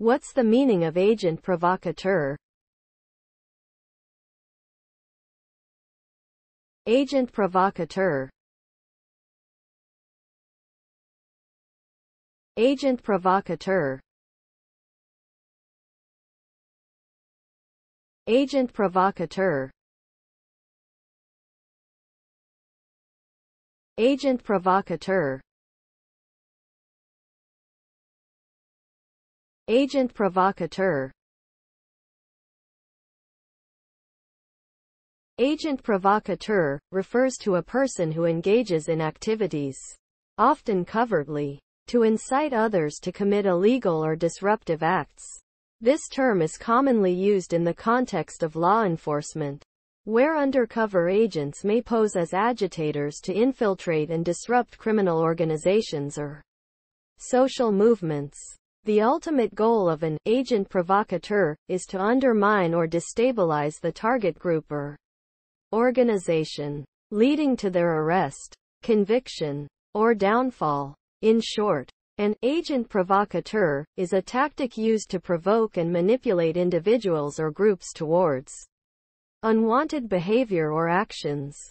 What's the meaning of agent provocateur? Agent provocateur. Agent provocateur. Agent provocateur. Agent provocateur Agent provocateur Agent provocateur refers to a person who engages in activities, often covertly, to incite others to commit illegal or disruptive acts. This term is commonly used in the context of law enforcement, where undercover agents may pose as agitators to infiltrate and disrupt criminal organizations or social movements. The ultimate goal of an agent provocateur is to undermine or destabilize the target group or organization, leading to their arrest, conviction, or downfall. In short, an agent provocateur is a tactic used to provoke and manipulate individuals or groups towards unwanted behavior or actions.